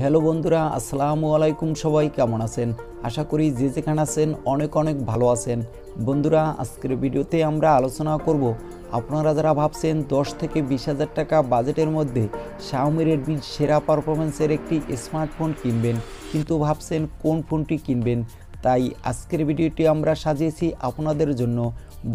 Hello বন্ধুরা, আসসালামু আলাইকুম সবাই, কেমন আছেন? আশা করি যে যেখানে আছেন অনেক অনেক ভালো আছেন। বন্ধুরা, আজকের ভিডিওতে আমরা আলোচনা করব আপনারা যারা ভাবছেন দশ থেকে বিশ হাজার টাকা বাজেটের মধ্যে শাওমি রেডমির সেরা পারফরমেন্সের একটি স্মার্টফোন কিনবেন, কিন্তু ভাবছেন কোন ফোনটি কিনবেন? তাই আজকের ভিডিওটি আমরা সাজিয়েছি আপনাদের জন্য।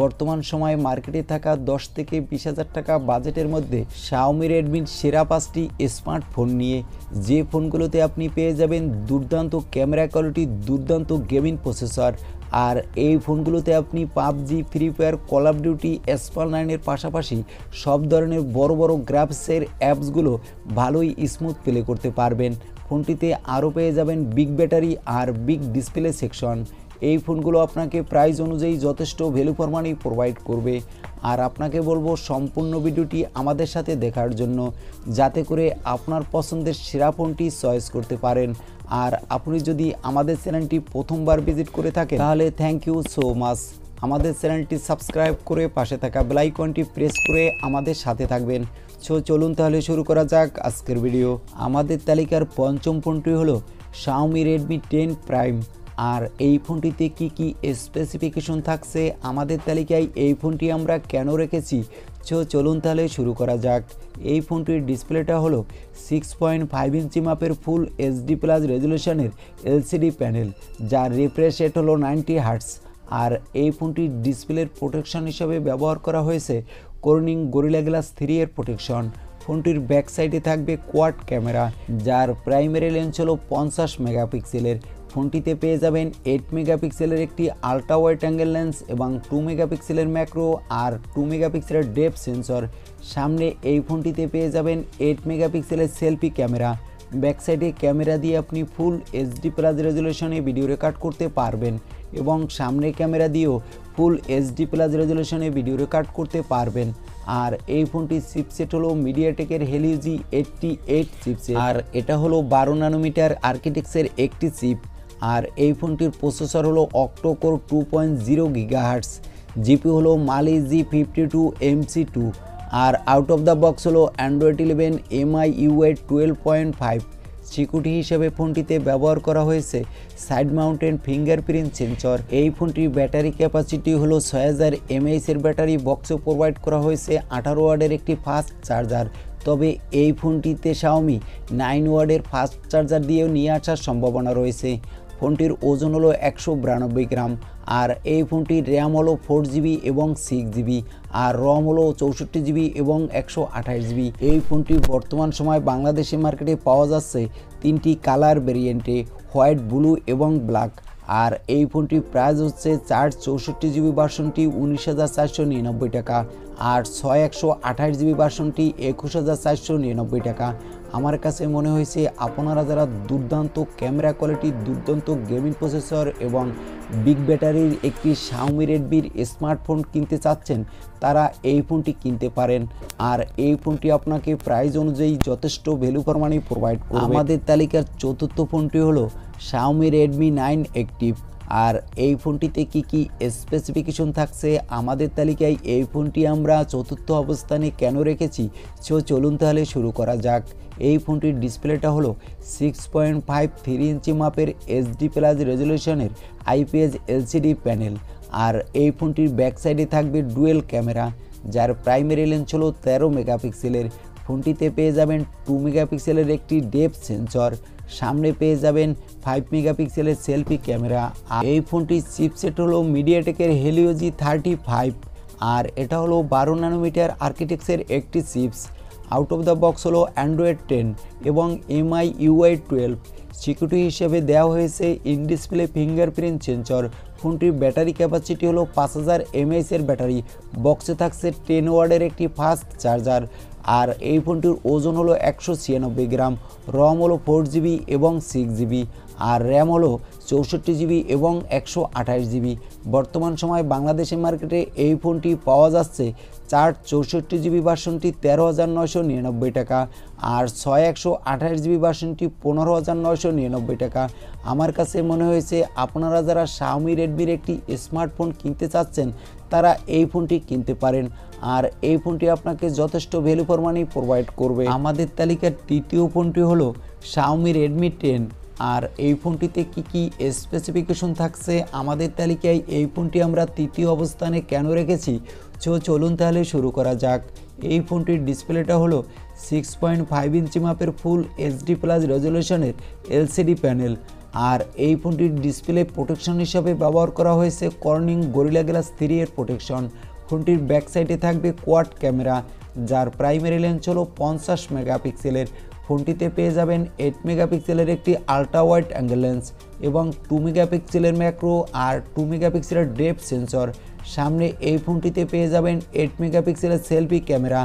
বর্তমান সময়ে মার্কেটে থাকা দশ থেকে বিশ হাজার টাকা বাজেটের মধ্যে শাওমি রেডমির সেরা পাঁচটি স্মার্টফোন নিয়ে যে ফোনগুলোতে আপনি পেয়ে যাবেন দুর্দান্ত ক্যামেরা কোয়ালিটি দুর্দান্ত গেমিং প্রসেসর আর এই ফোনগুলোতে আপনি PUBG Free Fire Call of Duty এসপাল নাইনের পাশাপাশি সব ধরনের বড় বড় গ্রাফসের অ্যাপসগুলো ভালোই স্মুথ প্লে করতে পারবেন। ফোনটিতে আরও পেয়ে যাবেন বিগ ব্যাটারি আর বিগ ডিসপ্লে সেকশন এই ফোনগুলো আপনাকে প্রাইস অনুযায়ী যথেষ্ট ভ্যালু ফর মানি প্রোভাইড করবে। আর আপনাকে বলব, সম্পূর্ণ ভিডিওটি আমাদের সাথে দেখার জন্য যাতে করে আপনার পছন্দের সেরা ফোনটি চয়েস করতে পারেন। আর আপনি যদি আমাদের চ্যানেলটি প্রথমবার ভিজিট করে থাকেন, তাহলে থ্যাংক ইউ সো মাচ আমাদের চ্যানেলটি সাবস্ক্রাইব করে পাশে থাকা বেলাইকনটি প্রেস করে আমাদের সাথে থাকবেন। চলুন তাহলে শুরু করা যাক আজকের ভিডিও আমাদের তালিকার পঞ্চম ফোনটি হলো শাওমি রেডমি টেন প্রাইম আর এই ফোনটিতে কি কি স্পেসিফিকেশন থাকছে আমাদের তালিকায় এই ফোনটি আমরা কেন রেখেছি? চলুন তাহলে শুরু করা যাক। এই ফোনটির ডিসপ্লেটা হলো সিক্স পয়েন্ট ফাইভ ইঞ্চি মাপের ফুল এইচডি প্লাস রেজুলেশনের এলসিডি প্যানেল যার রিফ্রেশ রেট হলো নাইনটি হার্টস আর এই ফোনটির ডিসপ্লের প্রোটেকশন হিসাবে ব্যবহার করা হয়েছে কর্নিং গরিলা গ্লাস থ্রি এর প্রোটেকশন ফোনটির ব্যাক সাইডে থাকবে কোয়াড ক্যামেরা যার প্রাইমারি লেন্স হলো পঞ্চাশ মেগাপিক্সেলের ফোনটিতে পেয়ে যাবেন এইট মেগাপিক্সেলের একটি আলট্রা ওয়াইড অ্যাঙ্গেল লেন্স এবং টু মেগাপিক্সেলের ম্যাক্রো আর টু মেগাপিক্সেলের ডেপ সেন্সর সামনে এই ফোনটিতে পেয়ে যাবেন এইট মেগাপিক্সেলের সেলফি ক্যামেরা ব্যাক সাইডে ক্যামেরা দিয়ে আপনি ফুল এইচডি প্লাস রেজুলেশনে ভিডিও রেকর্ড করতে পারবেন এবং সামনে ক্যামেরা দিয়েও ফুল এইচডি প্লাস রেজুলেশনে ভিডিও রেকর্ড করতে পারবেন। আর এই ফোনটির চিপসেট হলো মিডিয়াটেকের Helio G eighty eight chipset আর এটা হলো বারো নানোমিটার আর্কিটেক্সের একটি চিপ আর এই ফোনটির প্রসেসর হলো octa core two point zero gigahertz GPU হলো Mali G fifty two MC two R out of the box হলো Android eleven MIUI twelve point five security হিসেবে ফোনটিতে ব্যবহার করা হয়েছে। Side mounted finger print sensor. এই ফোনটির ব্যাটারি ক্যাপাসিটি হলো ছয় হাজার এমএইচের ব্যাটারি বক্সে প্রোভাইড করা হয়েছে আঠারো ওয়ার্ডের একটি ফাস্ট চার্জার। তবে এই ফোনটিতে শাওমি নাইন ওয়ার্ডের ফাস্ট চার্জার দিয়েও নিয়ে আসার সম্ভাবনা রয়েছে। ফোনটির ওজন হলো একশো বিরানব্বই গ্রাম, আর এই ফোনটির র্যাম হলো ফোর জিবি এবং সিক্স জিবি, আর রম হলো চৌষট্টি জিবি এবং একশো আঠাশ জিবি। এই ফোনটি বর্তমান সময় বাংলাদেশি মার্কেটে পাওয়া যাচ্ছে তিনটি কালার ভেরিয়েন্টে, হোয়াইট, ব্লু এবং ব্ল্যাক। আর এই ফোনটির প্রাইস হচ্ছে চার চৌষট্টি জিবি ভার্সনটি উনিশ হাজার চারশো নিরানব্বই টাকা, আর ছয় একশো আঠাশ জিবি ভার্সনটি একুশ হাজার চারশো নিরানব্বই টাকা আমার কাছে মনে হয়েছে আপনারা যারা দুর্দান্ত ক্যামেরা কোয়ালিটি, দুর্দান্ত গেমিং প্রসেসর এবং বিগ ব্যাটারির একটি শাওমি রেডমির স্মার্টফোন কিনতে চাচ্ছেন, তারা এই ফোনটি কিনতে পারেন। আর এই ফোনটি আপনাকে প্রাইস অনুযায়ী যথেষ্ট ভ্যালু ফর মানি প্রোভাইড আমাদের তালিকার চতুর্থ ফোনটি হলো শাওমি রেডমি নাইন অ্যাক্টিভ আর এই ফোনটিতে কি কি স্পেসিফিকেশন থাকছে আমাদের তালিকায় এই ফোনটি আমরা চতুর্থ অবস্থানে কেন রেখেছি? সো চলুন তাহলে শুরু করা যাক। এই ফোনটির ডিসপ্লেটা হলো six point five three inch মাপের এইচডি প্লাস রেজলিউশনের আইপিএস এলসিডি প্যানেল আর এই ফোনটির ব্যাক সাইডে থাকবে ডুয়েল ক্যামেরা যার প্রাইমারি লেন্স হলো তেরো মেগাপিক্সেলের ফোনটিতে পেয়ে যাবেন টু মেগাপিক্সেলের একটি ডেপ সেন্সর সামনে পেয়ে যাবেন ফাইভ মেগাপিক্সেলের সেলফি ক্যামেরা আর এই ফোনটির চিপসেট হলো মিডিয়াটেকের হেলিওজি থার্টি ফাইভ আর এটা হলো বারো ন্যানোমিটার আর্কিটেক্সের একটি chips out of the box হলো অ্যান্ড্রয়েড টেন এবং এমআই ইউআই টুয়েলভ সিকিউরিটি হিসেবে দেওয়া হয়েছে ইন ডিসপ্লে ফিঙ্গারপ্রিন্ট সেন্সর ফোনটির ব্যাটারি ক্যাপাসিটি হলো পাঁচ হাজার এমএইচের ব্যাটারি বক্সে থাকছে টেন ওয়ার্ডের একটি ফাস্ট চার্জার আর এই ফোনটির ওজন হলো একশো ছিয়ানব্বই গ্রাম, রম হলো ফোর জিবি এবং সিক্স জিবি আর র্যাম হলো চৌষট্টি জিবি এবং একশো আঠাশ জিবি। বর্তমান সময় বাংলাদেশের মার্কেটে এই ফোনটি পাওয়া যাচ্ছে চার চৌষট্টি জিবি ভার্সনটি তেরো হাজার নয়শো নিরানব্বই টাকা আর ছয় একশো আঠাশ জিবি ভার্সনটি পনেরো হাজার নয়শো নিরানব্বই টাকা। আমার কাছে মনে হয়েছে আপনারা যারা শাওমি রেডমির একটি স্মার্টফোন কিনতে চাচ্ছেন, তারা এই ফোনটি কিনতে পারেন আর এই ফোনটি আপনাকে যথেষ্ট ভ্যালু ফর মানি প্রোভাইড করবে। আমাদের তালিকার তৃতীয় ফোনটি হলো শাওমি রেডমি টেন আর এই ফোনটিতে কি কি স্পেসিফিকেশন থাকছে আমাদের তালিকায়? এই ফোনটি আমরা তৃতীয় অবস্থানে কেন রেখেছি? চো, চলুন তাহলে শুরু করা যাক। এই ফোনটির ডিসপ্লেটা হলো সিক্স পয়েন্ট ফাইভ ইঞ্চি মাপের ফুল এইচডি প্লাস রেজলিউশনের এলসিডি প্যানেল আর এই ফোনটির ডিসপ্লে প্রোটেকশন হিসাবে ব্যবহার করা হয়েছে কর্নিং গরিলা গ্লাস থ্রি এর প্রোটেকশন ফোনটির ব্যাক সাইডে থাকবে কোয়াড ক্যামেরা যার প্রাইমারি লেন্স হলো পঞ্চাশ মেগাপিক্সেলের। ফোনটিতে পেয়ে যাবেন এইট মেগাপিক্সেলের একটি আলট্রা ওয়াইড অ্যাঙ্গেল লেন্স এবং টু মেগাপিক্সেলের ম্যাক্রো আর টু মেগাপিক্সেলের ডেপ সেন্সর সামনে এই ফোনটিতে পেয়ে যাবেন এইট মেগাপিক্সেলের সেলফি ক্যামেরা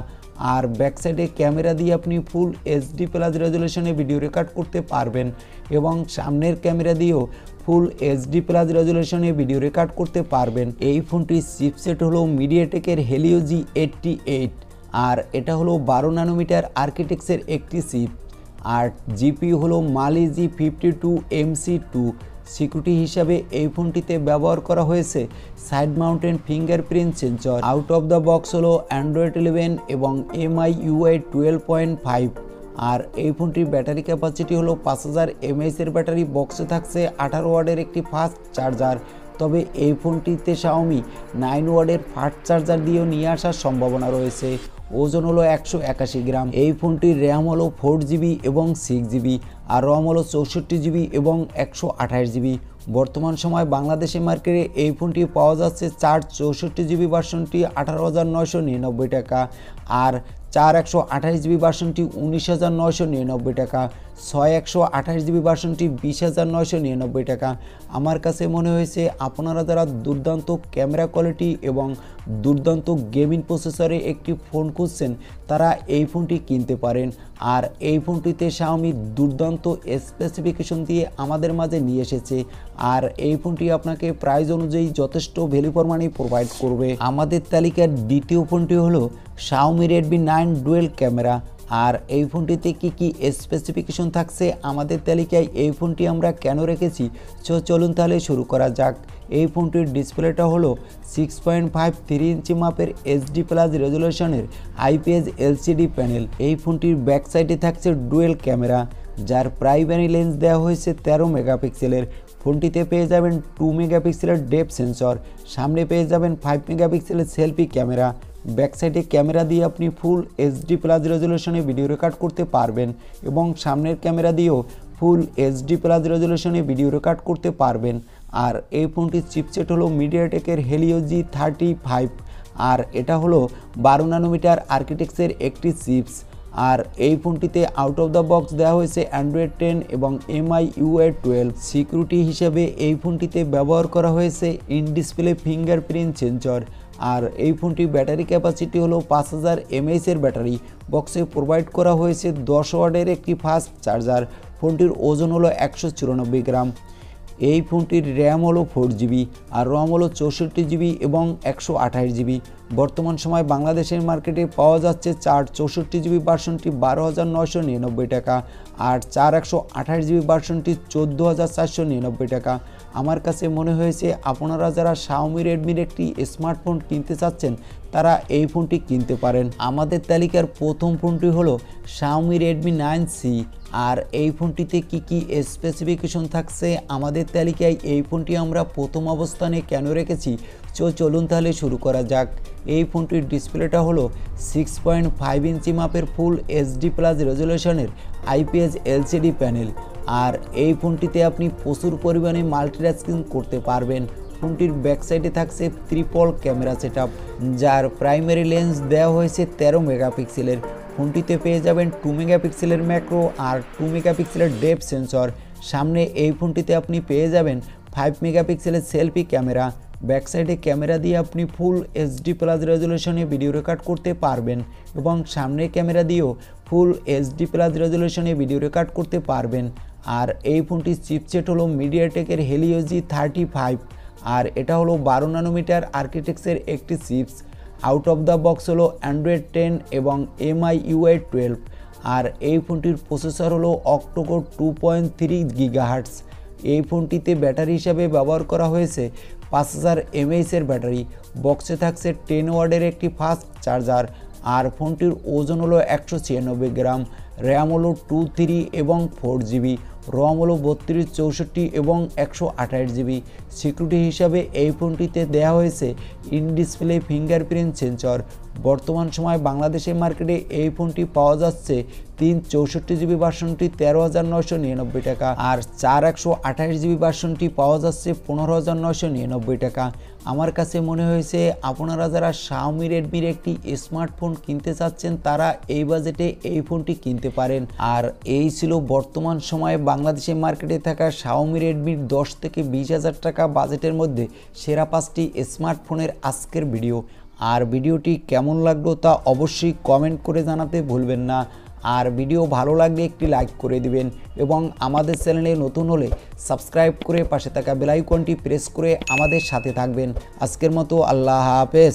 আর ব্যাক সাইডে ক্যামেরা দিয়ে আপনি ফুল এইচডি প্লাস রেজলিউশনে ভিডিও রেকর্ড করতে পারবেন এবং সামনের ক্যামেরা দিয়েও ফুল এইচডি প্লাস রেজলিউশনে ভিডিও রেকর্ড করতে পারবেন। এই ফোনটির চিপসেট হলো মিডিয়াটেকের হেলিও জি এইটটি এইট আর এটা হলো বারো ন্যানোমিটার আর্কিটেক্সের একটি চিপ আর জিপি হলো Mali G fifty two MC two. Security হিসাবে এই ফোনটিতে ব্যবহার করা হয়েছে side mounted fingerprint sensor, out of the box হলো অ্যান্ড্রয়েড ইলেভেন এবং MI UI twelve point five. আর এই ফোনটির ব্যাটারি ক্যাপাসিটি হলো পাঁচ হাজার এমএইচের ব্যাটারি বক্সে থাকছে আঠারো ওয়ার্ডের একটি ফাস্ট চার্জার। তবে এই ফোনটিতে শাওমি নাইন ওয়ার্ডের ফাস্ট চার্জার দিয়েও নিয়ে আসার সম্ভাবনা রয়েছে। ওজন হলো একশো একাশি গ্রাম। এই ফোনটির র্যাম হলো ফোর জিবি এবং সিক্স জিবি আর রম হলো চৌষট্টি জিবি এবং একশো আঠাশ জিবি বর্তমান সময় বাংলাদেশে মার্কেটে এই ফোনটি পাওয়া যাচ্ছে চার চৌষট্টি জিবি ভার্সনটি আঠারো হাজার নয়শো নিরানব্বই টাকা আর চার একশো আঠাশ জিবি ভার্সনটি উনিশ হাজার নয়শো নিরানব্বই টাকা। ছয় একশো আঠাশ জিবি ভার্সনটি বিশ হাজার নয়শো নিরানব্বই টাকা। আমার কাছে মনে হয়েছে আপনারা যারা দুর্দান্ত ক্যামেরা কোয়ালিটি এবং দুর্দান্ত গেমিং প্রসেসরে একটি ফোন খুঁজছেন, তারা এই ফোনটি কিনতে পারেন। আর এই ফোনটিতে শাওমি দুর্দান্ত স্পেসিফিকেশন দিয়ে আমাদের মাঝে নিয়ে এসেছে। আর এই ফোনটি আপনাকে প্রাইস অনুযায়ী যথেষ্ট ভ্যালু ফর মানি প্রোভাইড করবে। আমাদের তালিকার দ্বিতীয় ফোনটি হলো Xiaomi Redmi nine dual camera আর এই ফোনটিতে কি কি স্পেসিফিকেশন থাকছে আমাদের তালিকায় এই ফোনটি আমরা কেন রেখেছি? সো চলুন তাহলে শুরু করা যাক। এই ফোনটির ডিসপ্লেটা হলো six point five three inch মাপের এইচডি প্লাস রেজলিউশনের আইপিএস এলসিডি প্যানেল এই ফোনটির ব্যাক সাইডে থাকছে ডুয়েল ক্যামেরা যার প্রাইমারি লেন্স দেওয়া হয়েছে তেরো মেগাপিক্সেলের ফোনটিতে পেয়ে যাবেন টু মেগাপিক্সেলের ডেপ সেন্সর সামনে পেয়ে যাবেন ফাইভ মেগাপিক্সেলের সেলফি ক্যামেরা ব্যাক সাইডে ক্যামেরা দিয়ে আপনি ফুল এইচডি প্লাস রেজলিউশনে ভিডিও রেকর্ড করতে পারবেন এবং সামনের ক্যামেরা দিয়েও ফুল এইচডি প্লাস রেজলিউশনে ভিডিও রেকর্ড করতে পারবেন। আর এই ফোনটির চিপসেট হলো মিডিয়াটেকের হেলিও জি থার্টি ফাইভ আর এটা হলো বারো ন্যানোমিটার আর্কিটেক্সের একটি চিপস আর এই ফোনটিতে আউট অফ দ্য বক্স দেওয়া হয়েছে অ্যান্ড্রয়েড টেন এবং এমআই ইউএ টুয়েলভ সিকিউরিটি হিসেবে এই ফোনটিতে ব্যবহার করা হয়েছে ইন ডিসপ্লে ফিঙ্গারপ্রিন্ট সেন্সর আর এই ফোনটি ব্যাটারি ক্যাপাসিটি হলো পাঁচ হাজার এমএইচের ব্যাটারি। বক্সে প্রোভাইড করা হয়েছে দশ ওয়ার্ডের একটি ফাস্ট চার্জার। ফোনটির ওজন হলো একশো চুরানব্বই গ্রাম। এই ফোনটির র্যাম হলো ফোর জিবি আর রম হলো চৌষট্টি জিবি এবং একশো আঠাশ জিবি। বর্তমান সময় বাংলাদেশের মার্কেটে পাওয়া যাচ্ছে চার চৌষট্টি জিবি ভার্সনটি বারো হাজার নিরানব্বই টাকা আর চার একশো আঠাশ জিবি ভার্সনটি চোদ্দ হাজার চারশো নিরানব্বই টাকা। আমার কাছে মনে হয়েছে আপনারা যারা শাওমি রেডমির একটি স্মার্টফোন কিনতে চাচ্ছেন তারা এই ফোনটি কিনতে পারেন। আমাদের তালিকার প্রথম ফোনটি হলো শাওমি রেডমি নাইন সি আর এই ফোনটিতে কি কি স্পেসিফিকেশন থাকছে আমাদের তালিকায়? এই ফোনটি আমরা প্রথম অবস্থানে কেন রেখেছি? চো, চলুন তাহলে শুরু করা যাক। এই ফোনটির ডিসপ্লেটা হলো সিক্স পয়েন্ট ফাইভ ইঞ্চি মাপের ফুল এইচডি প্লাস রেজলিউশনের আইপিএস এলসিডি প্যানেল আর এই ফোনটিতে আপনি প্রচুর পরিমাণে মাল্টিটাস্কিং করতে পারবেন। ফোনটির ব্যাক সাইডে থাকছে ত্রিপল ক্যামেরা সেট যার প্রাইমারি লেন্স দেওয়া হয়েছে তেরো মেগাপিক্সেলের। ফোনটিতে পেয়ে যাবেন টু মেগাপিক্সেলের ম্যাক্রো আর টু মেগাপিক্সেলের ডেপ সেন্সর। সামনে এই ফোনটিতে আপনি পেয়ে যাবেন ফাইভ মেগাপিক্সেলের সেলফি ক্যামেরা। ব্যাক সাইডে ক্যামেরা দিয়ে আপনি ফুল এইচডি প্লাস রেজলিউশনে ভিডিও রেকর্ড করতে পারবেন এবং সামনের ক্যামেরা দিয়েও ফুল এইচডি প্লাস রেজলিউশনে ভিডিও রেকর্ড করতে পারবেন। আর এই ফোনটির চিপসেট হলো মিডিয়াটেকের হেলিওজি থার্টি ফাইভ আর এটা হলো বারো ন্যানোমিটার আর্কিটেক্সের একটি chips out of the box হলো অ্যান্ড্রয়েড টেন এবং এমআই ইউআই টুয়েলভ আর এই ফোনটির প্রসেসর হলো octa core two point three gigahertz এই ফোনটিতে ব্যাটারি হিসাবে ব্যবহার করা হয়েছে পাঁচ হাজার এমএইচের ব্যাটারি। বক্সে থাকছে টেন ওয়ার্ডের একটি ফাস্ট চার্জার আর ফোনটির ওজন হলো একশো ছিয়ানব্বই গ্রাম। র্যাম হলো টু থ্রি এবং ফোর জিবি রম হলো বত্রিশ, চৌষট্টি এবং একশো আঠাশ জিবি সিকিউরিটি হিসাবে এই ফোনটিতে দেওয়া হয়েছে ইন ডিসপ্লে ফিঙ্গারপ্রিন্ট সেন্সর বর্তমান সময় বাংলাদেশের মার্কেটে এই ফোনটি পাওয়া যাচ্ছে তিন, চৌষট্টি জিবি ভার্সনটি তেরো হাজার নয়শো নিরানব্বই টাকা আর চার, একশো আঠাশ জিবি ভার্সনটি পাওয়া যাচ্ছে পনেরো হাজার নয়শো নিরানব্বই টাকা। আমার কাছে মনে হয়েছে আপনারা যারা শাওমি রেডমির একটি স্মার্টফোন কিনতে চাচ্ছেন, তারা এই বাজেটে এই ফোনটি কিনতে পারেন। আর এই ছিল বর্তমান সময়ে বাংলাদেশের মার্কেটে থাকা শাওমি রেডমির দশ থেকে বিশ হাজার টাকা বাজেটের মধ্যে সেরা পাঁচটি স্মার্টফোনের আজকের ভিডিও। আর ভিডিওটি কেমন লাগল তা অবশ্যই কমেন্ট করে জানাতে ভুলবেন না। আর ভিডিও ভালো লাগলে একটি লাইক করে দিবেন এবং আমাদের চ্যানেলে নতুন হলে সাবস্ক্রাইব করে পাশে থাকা বেলাইকনটি প্রেস করে আমাদের সাথে থাকবেন। আজকের মতো আল্লাহ হাফেজ।